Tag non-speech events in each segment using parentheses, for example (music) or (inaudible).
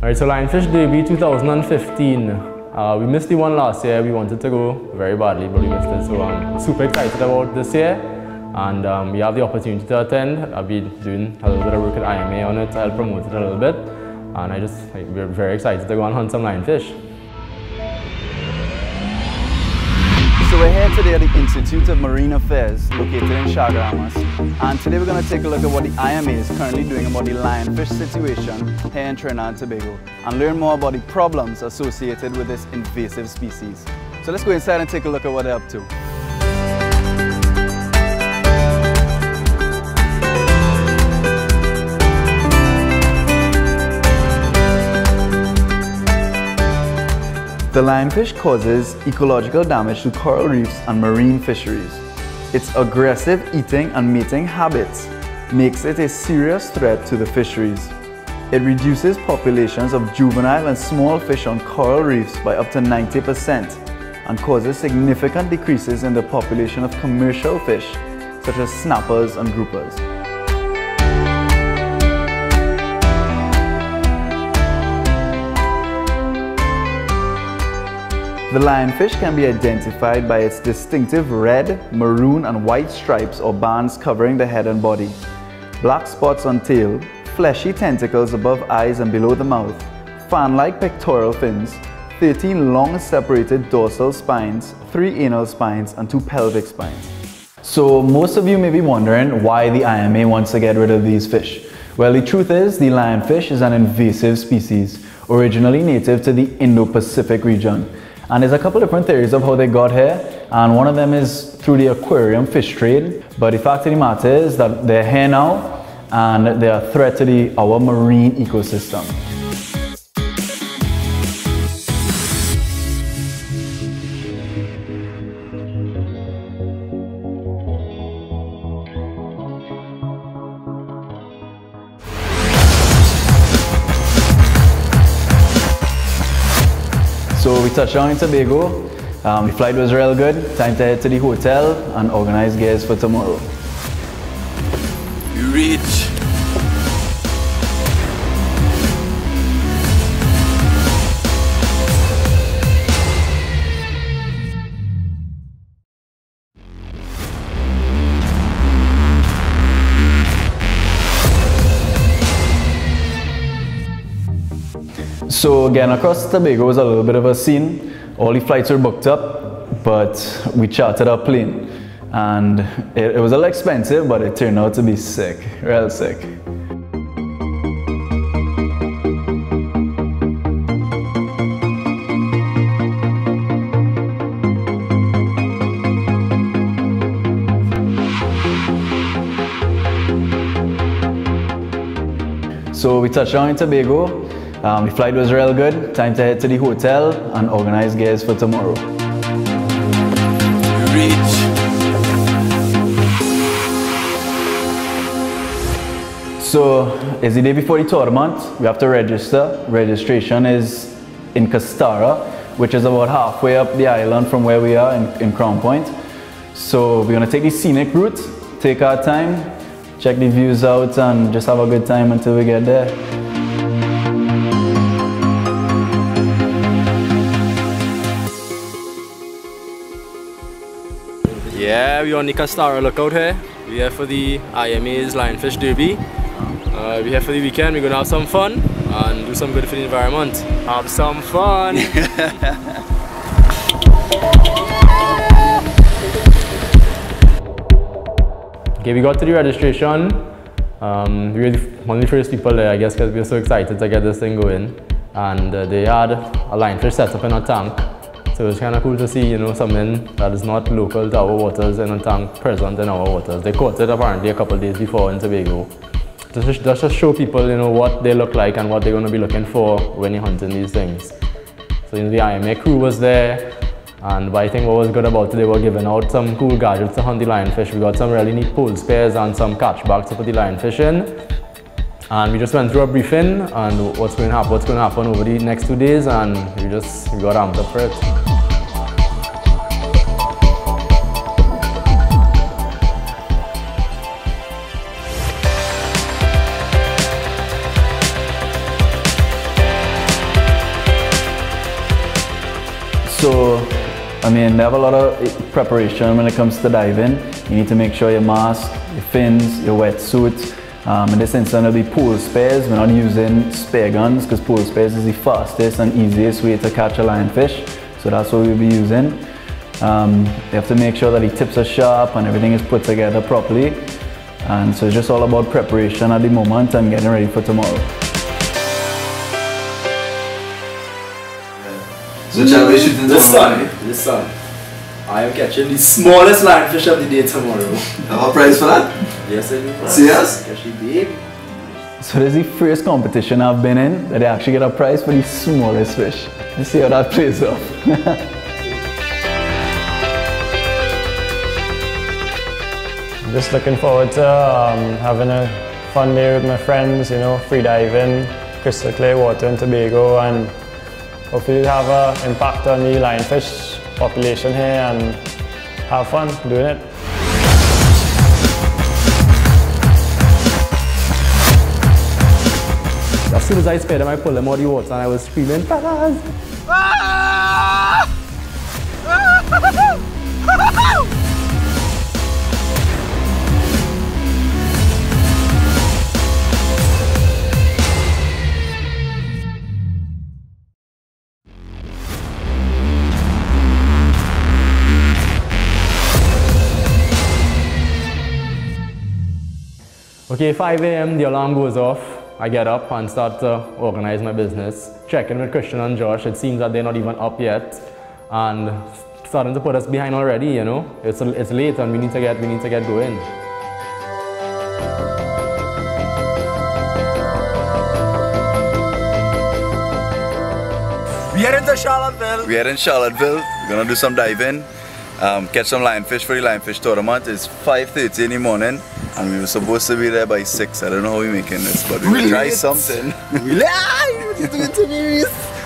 so Lionfish Derby 2015. Uh, we missed the one last year. We wanted to go very badly, but we missed it. So I'm super excited about this year. And um, we have the opportunity to attend. I've been doing a little bit of work at IMA on it to help promote it a little bit. And I just, like, we're very excited to go and hunt some lionfish. We're here today at the Institute of Marine Affairs located in Chaguaramas and today we're going to take a look at what the IMA is currently doing about the lionfish situation here in Trinidad and Tobago and learn more about the problems associated with this invasive species. So let's go inside and take a look at what they're up to. The lionfish causes ecological damage to coral reefs and marine fisheries. Its aggressive eating and mating habits makes it a serious threat to the fisheries. It reduces populations of juvenile and small fish on coral reefs by up to 90% and causes significant decreases in the population of commercial fish such as snappers and groupers. The lionfish can be identified by its distinctive red, maroon and white stripes or bands covering the head and body, black spots on tail, fleshy tentacles above eyes and below the mouth, fan-like pectoral fins, 13 long separated dorsal spines, 3 anal spines and 2 pelvic spines. So most of you may be wondering why the IMA wants to get rid of these fish. Well, the truth is the lionfish is an invasive species, originally native to the Indo-Pacific region. And there's a couple different theories of how they got here. And one of them is through the aquarium fish trade. But the fact of the matter is that they're here now and they're a threat to the, our marine ecosystem. Down in Tobago. Um, the flight was real good. Time to head to the hotel and organize gears for tomorrow. Reach. So again, across Tobago was a little bit of a scene. All the flights were booked up, but we chartered a plane. And it, it was a little expensive, but it turned out to be sick, real sick. So we touched down in Tobago. Um, the flight was real good. Time to head to the hotel and organize gears for tomorrow. Reach. So it's the day before the tournament. We have to register. Registration is in Castara, which is about halfway up the island from where we are in, in Crown Point. So we're gonna take the scenic route, take our time, check the views out and just have a good time until we get there. Yeah, we're on the Castara lookout here. We're here for the IMA's Lionfish Derby. Uh, we're here for the weekend. We're gonna have some fun and do some good for the environment. Have some fun! (laughs) okay, we got to the registration. Um, we were the, first people there, I guess, because we were so excited to get this thing going. And uh, they had a lionfish set up in a tank. So it's kind of cool to see, you know, something that is not local to our waters in a tank present in our waters. They caught it apparently a couple days before in Tobago. Just, just to show people, you know, what they look like and what they're going to be looking for when you're hunting these things. So you know, the IMA crew was there, and I think what was good about it, they were giving out some cool gadgets to hunt the lionfish. We got some really neat pole spears and some catch bags to put the lionfish in. And we just went through a briefing and what's going to happen, what's going to happen over the next two days, and we just got amped up for it. I mean, they have a lot of preparation when it comes to diving. You need to make sure your mask, your fins, your wetsuit. Um, in this instance, it'll be pole spears. We're not using spear guns because pole spears is the fastest and easiest way to catch a lionfish. So that's what we'll be using. Um, you have to make sure that the tips are sharp and everything is put together properly. And so it's just all about preparation at the moment and getting ready for tomorrow. So shall we shoot into This tomorrow? son, this son. I am catching the smallest lionfish of the day tomorrow. Have a prize for that? yes, I do. Serious? Catch the big. So this is the first competition I've been in that I actually get a prize for the smallest fish. Let's see how that plays off. (laughs) Just looking forward to um, having a fun day with my friends, you know, free diving, crystal clear water in Tobago and hopefully have an impact on the lionfish population here and have fun doing it. As soon as I sped him, I pulled him out of the water and I was screaming, fellas! (laughs) Okay, 5 a.m. the alarm goes off. I get up and start to organize my business. Checking with Christian and Josh. It seems that they're not even up yet, and starting to put us behind already. You know, it's it's late and we need to get we need to get going. We are in Charlotteville. We are in Charlotteville. We're gonna do some diving. Um, catch some lionfish for the lionfish tournament. It's 5.30 in the morning and we were supposed to be there by 6. I don't know how we're making this, but we'll try something. (laughs) Really? What are you doing to me, (laughs) Reese?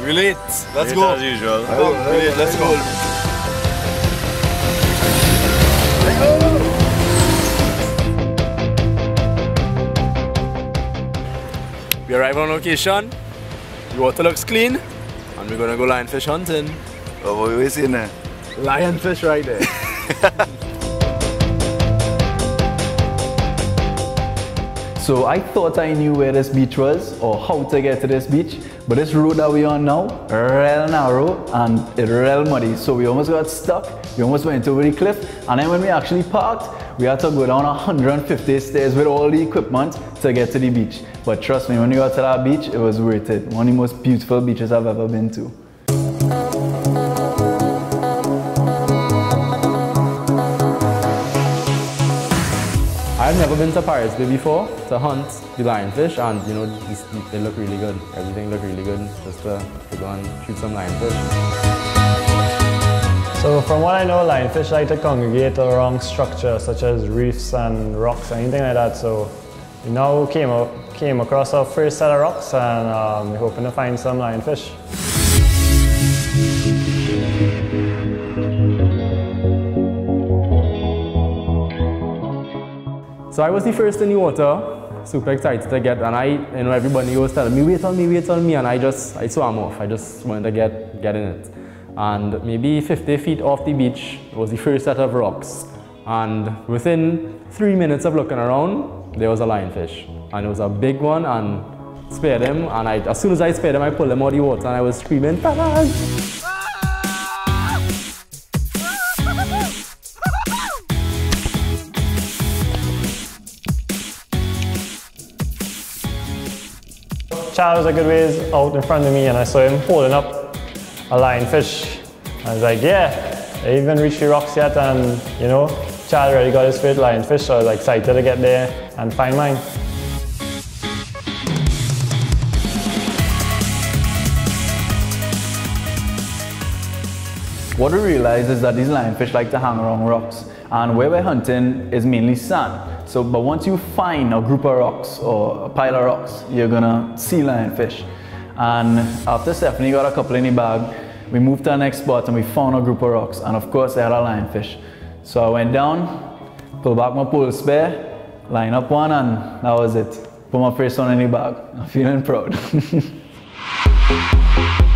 Relate. Let's go. As usual. Oh, relate. Let's go. We arrive on location. The water looks clean. And we're gonna go lionfish hunting. Oh, what are we seeing there? Lionfish right there. (laughs) So I thought I knew where this beach was or how to get to this beach, but this road that we're on now, real narrow and real muddy. So we almost got stuck, we almost went over the cliff, and then when we actually parked, we had to go down 150 stairs with all the equipment to get to the beach. But trust me, when we got to that beach, it was worth it. One of the most beautiful beaches I've ever been to. Never been to Paris before to hunt the lionfish, and you know they look really good. Everything looked really good. Just to, to go and shoot some lionfish. So from what I know, lionfish like to congregate around structures such as reefs and rocks, and anything like that. So we now came, up, came across our first set of rocks and um, we're hoping to find some lionfish. So I was the first in the water, super excited to get, and I, you know, everybody was telling me, wait on me, wait on me, and I just, I swam off. I just wanted to get, get in it. And maybe 50 feet off the beach was the first set of rocks. And within three minutes of looking around, there was a lionfish. And it was a big one, and spared him. And I, as soon as I spared him, I pulled him out of the water, and I was screaming! Chad was a good ways out in front of me and I saw him holding up a lionfish. I was like, yeah, I even reached the rocks yet and you know, Chad already got his first lionfish so I was excited to get there and find mine. What we realized is that these lionfish like to hang around rocks and where we're hunting is mainly sand. So, but once you find a group of rocks or a pile of rocks, you're gonna see lionfish. And after Stephanie got a couple in the bag, we moved to our next spot and we found a group of rocks and of course they had a lionfish. So I went down, pulled back my pole spear, line up one and that was it. Put my first one in the bag. I'm feeling proud. (laughs)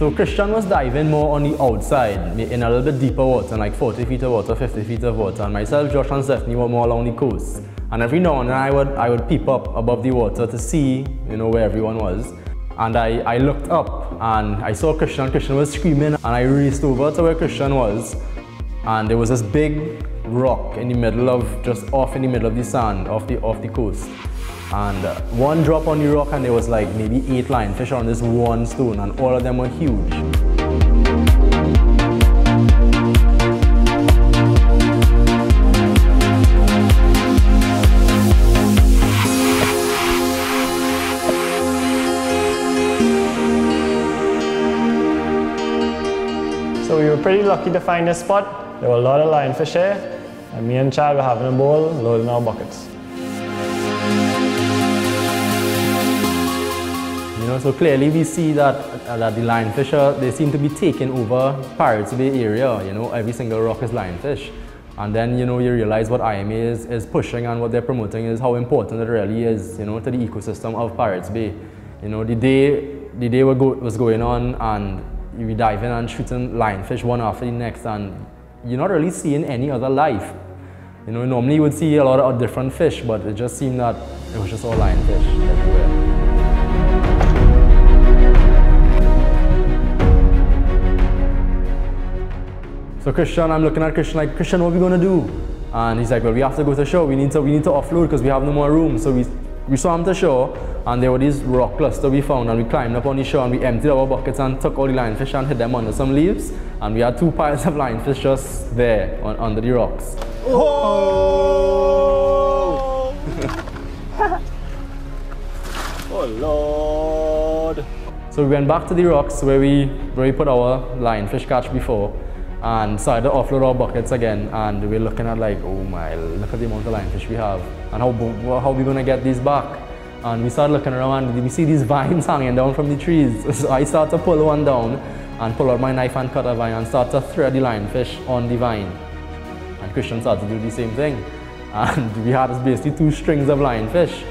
So Christian was diving more on the outside, in a little bit deeper water, like 40 feet of water, 50 feet of water. And myself, Josh and Stephanie were more along the coast. And every now and then I would, I would peep up above the water to see, you know, where everyone was. And I, I looked up and I saw Christian. Christian was screaming and I raced over to where Christian was. And there was this big rock in the middle of, just off in the middle of the sand, off the, off the coast. And uh, one drop on the rock and there was like maybe eight lionfish on this one stone and all of them were huge. So we were pretty lucky to find this spot. There were a lot of lionfish here, and me and Chad were having a bowl, loading our buckets. Know, so clearly we see that, uh, that the lionfish, are, they seem to be taking over Pirates Bay area, you know, every single rock is lionfish. And then, you know, you realize what IMA is, is pushing and what they're promoting is how important it really is, you know, to the ecosystem of Pirates Bay. You know, the day, the day was going on and you be diving and shooting lionfish one after the next and you're not really seeing any other life. You know, normally you would see a lot of different fish, but it just seemed that it was just all lionfish everywhere. So Christian, I'm looking at Christian like, Christian, what are we gonna do? And he's like, well, we have to go to shore. We need to, we need to offload because we have no more room. So we, we swam to shore and there were these rock clusters we found and we climbed up on the shore and we emptied our buckets and took all the lionfish and hid them under some leaves. And we had two piles of lionfish just there on, under the rocks. Oh! (laughs) oh Lord! So we went back to the rocks where we, where we put our lionfish catch before and started to offload our buckets again and we're looking at like oh my look at the amount of lionfish we have and how how are we gonna get these back? And we started looking around and we see these (laughs) vines hanging down from the trees. (laughs) So I start to pull one down and pull out my knife and cut a vine and start to thread the lionfish on the vine. And Christian started to do the same thing. (laughs) And we had basically two strings of lionfish.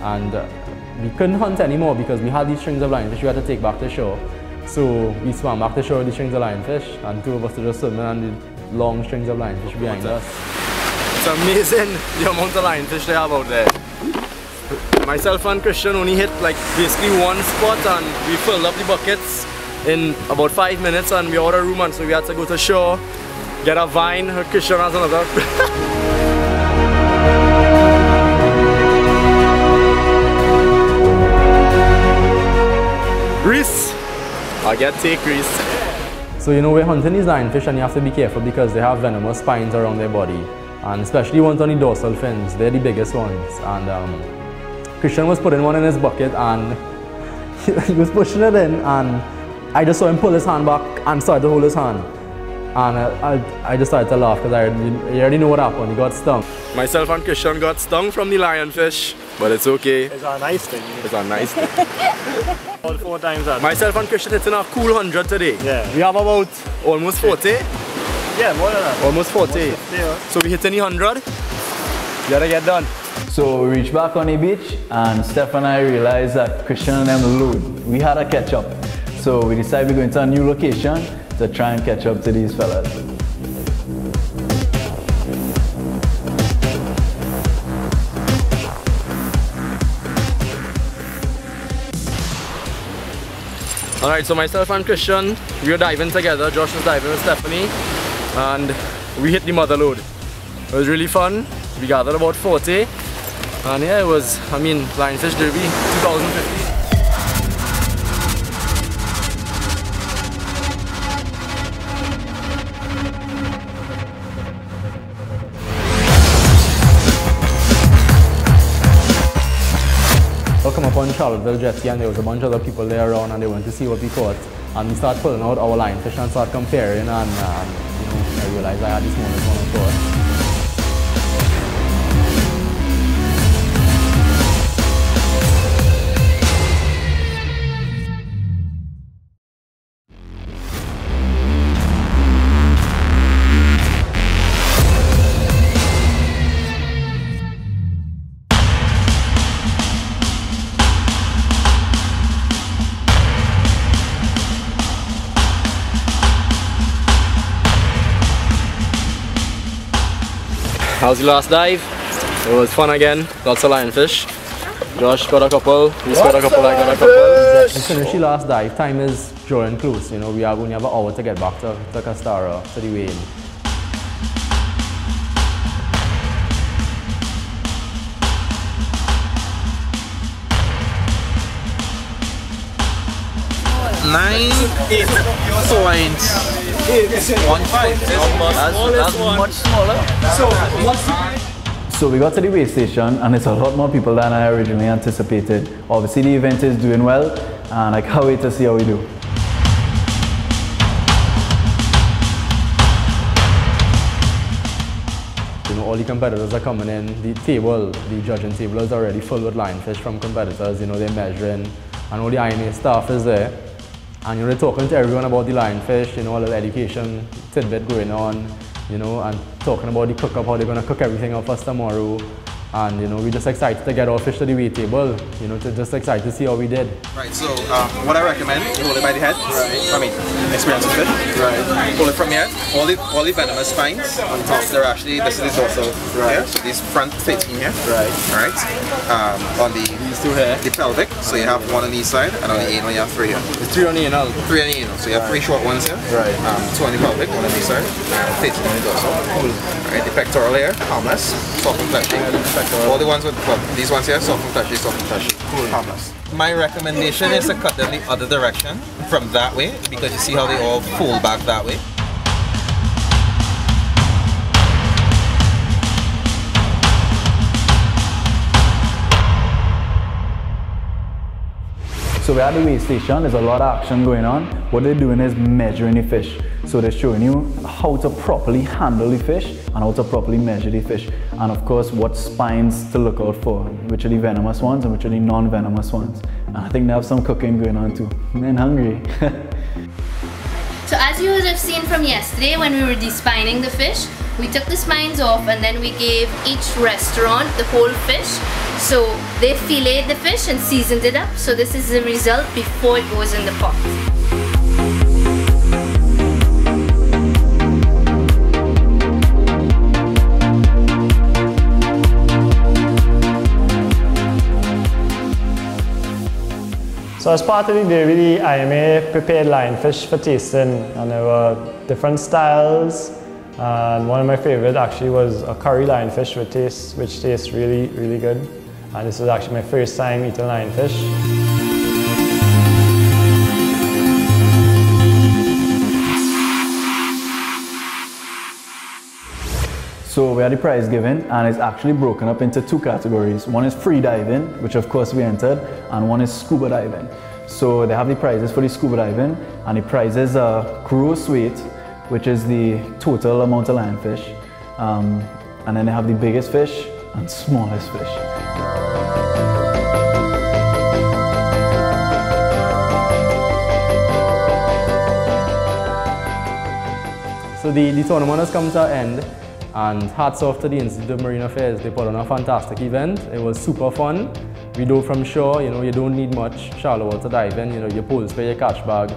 And uh, we couldn't hunt anymore because we had these strings of lionfish we had to take back to shore so we swam back to shore with the strings of lionfish and two of us were just swimming and the long strings of lionfish behind us. It's amazing the amount of lionfish they have out there. Myself and Christian only hit like basically one spot and we filled up the buckets in about five minutes and we ordered a room and so we had to go to shore, get a vine, Christian has another. (laughs) I get. So you know we're hunting these lionfish and you have to be careful because they have venomous spines around their body. And especially ones on the dorsal fins, they're the biggest ones. And um, Christian was putting one in his bucket and (laughs) he was pushing it in and I just saw him pull his hand back and started to hold his hand and I, I, I just started to laugh because I you already know what happened, he got stung. Myself and Christian got stung from the lionfish but it's okay. It's a nice thing. It's a nice thing. (laughs) All four times that. Myself and Christian hitting a cool 100 today. Yeah. We have about almost 40. Yeah, more than that. Almost 40. Almost 50, yeah. So we hit any 100. Gotta get done. So we reached back on the beach and Steph and I realized that Christian and them load. We had a catch up. So we decided we're going to a new location to try and catch up to these fellas. Alright, so myself and Christian, we were diving together. Josh was diving with Stephanie and we hit the mother load. It was really fun. We gathered about 40 and yeah, it was, I mean, Lionfish Derby 2015. Come upon Charlotteville Jetty and there was a bunch of other people there around and they went to see what we caught. And we started pulling out our lionfish and started comparing and um, you know, I realized I had this moment when I thought. How's your last dive? It was fun again, lots of lionfish. Josh got a couple, he's got a couple, I got a couple. We finished the last dive. Time is drawing close. You know, we are going to have an hour to get back to, to Castara, to the weigh Nine point one five. That's, that's much smaller. So we got to the weigh station and it's a lot more people than I originally anticipated. Obviously the event is doing well and I can't wait to see how we do. You know, all the competitors are coming in. The table, the judging table is already full with lionfish from competitors. You know, they're measuring and all the IMA staff is there. And you know, they're talking to everyone about the lionfish, you know, all the education tidbit going on, you know, and talking about the cook up, how they're going to cook everything up for us tomorrow. And you know, we're just excited to get our fish to the weigh table, you know, to just excited to see how we did. Right, so um, what I recommend, you hold it by the head. Right. I mean, experience of it. Right. Hold it from here. All the all the venomous spines on top, they're actually this is also right. here. So these front 13 here. Right. Alright. Um, on the These two here. the pelvic, so you have one on each side, and on the anal you have three here. There's three on the anal. Three on the anal, so you have three short ones here. Right. Um, two on the pelvic, one on each side, and 13 on the dorsal. Cool. Alright, the pectoral here, harmless, soft All the ones with, well, these ones here, soft and fleshy, soft and fleshy. Cool. Harmless. My recommendation is to cut them the other direction from that way because you see how they all fold back that way. So we're at the weigh station, there's a lot of action going on. What they're doing is measuring the fish. So they're showing you how to properly handle the fish and how to properly measure the fish. And of course, what spines to look out for, which are the venomous ones and which are the non-venomous ones. And I think they have some cooking going on too. Man, hungry. (laughs) So as you would have seen from yesterday when we were despining the fish, we took the spines off and then we gave each restaurant the whole fish. So they filleted the fish and seasoned it up. So this is the result before it goes in the pot. So as part of the day, the IMA prepared lionfish for tasting and there were different styles and one of my favorite actually was a curry lionfish which tastes, which tastes really, really good. And this was actually my first time eating lionfish. So we had the prize given and it's actually broken up into two categories. One is free diving, which of course we entered, and one is scuba diving. So they have the prizes for the scuba diving and the prizes are gross weight, which is the total amount of lionfish. Um, and then they have the biggest fish and smallest fish. So the, the tournament has come to an end and hats off to the Institute of Marine Affairs. They put on a fantastic event. It was super fun. We dove from shore, you know, you don't need much shallow water diving, you know, your pole spray, your catch bag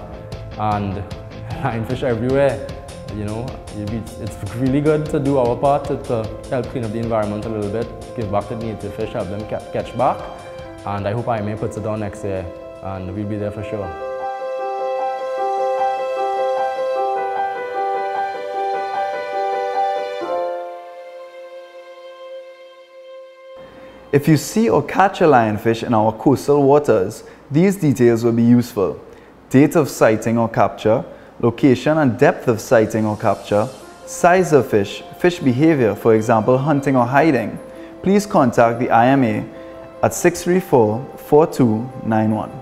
and (laughs) lionfish everywhere. You know, it's really good to do our part to, to help clean up the environment a little bit, give back to the native fish, help them catch back. And I hope IMA puts it on next year and we'll be there for sure. If you see or catch a lionfish in our coastal waters, these details will be useful. Date of sighting or capture, location and depth of sighting or capture, size of fish, fish behavior, for example, hunting or hiding. Please contact the IMA at 634 4291.